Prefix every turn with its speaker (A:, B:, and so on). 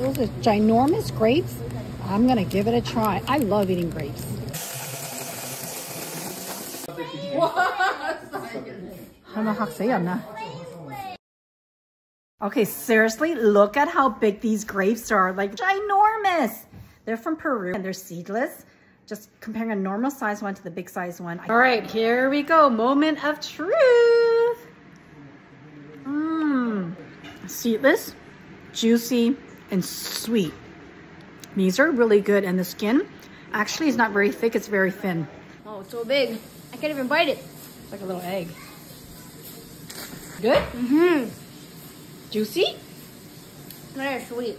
A: Those are ginormous grapes. I'm gonna give it a try. I love eating grapes. Okay, seriously, look at how big these grapes are, like ginormous. They're from Peru and they're seedless. Just comparing a normal size one to the big size one. All right, here we go, moment of truth. Mmm, seedless, juicy, and sweet. These are really good and the skin actually is not very thick. It's very thin.
B: Oh, it's so big. I can't even bite it.
A: It's like a little egg. Good?
B: Mm-hmm.
A: Juicy?
B: Very sweet.